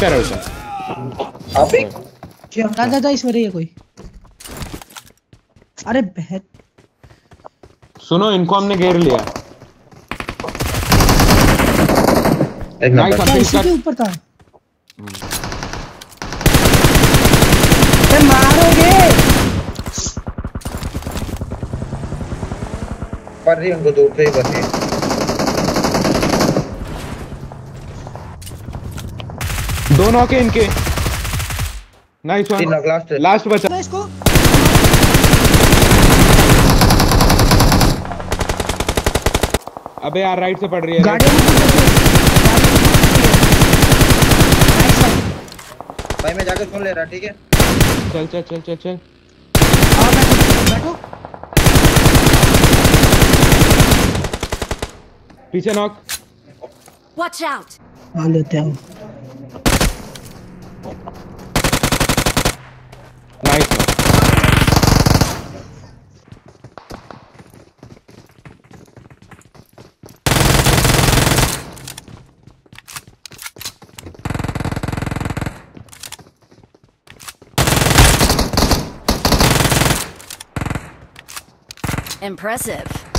कर रहा है अबे क्या जा जा जा इसमें रही है कोई अरे बहत सुनो इनको हमने घेर लिया एक नंबर इसी के ऊपर था मारोगे पर रही उनको दूर से ही बस दो नॉक है इनके नाइस वन लास्ट लास्ट बचा। मैं इसको अबे यार राइट से पड़ रही है। भाई मैं जाकर सुन ले रहा ठीक है? चल चल चल चल चल। आओ बैठो बैठो। पीछे नॉक Watch out! आ लेते हैं। Impressive.